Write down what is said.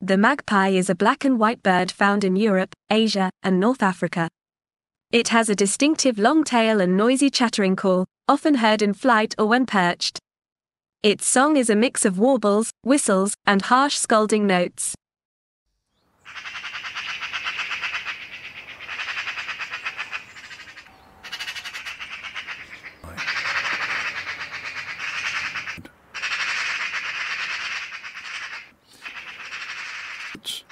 The magpie is a black and white bird found in Europe, Asia, and North Africa. It has a distinctive long tail and noisy chattering call, often heard in flight or when perched. Its song is a mix of warbles, whistles, and harsh scolding notes. Records.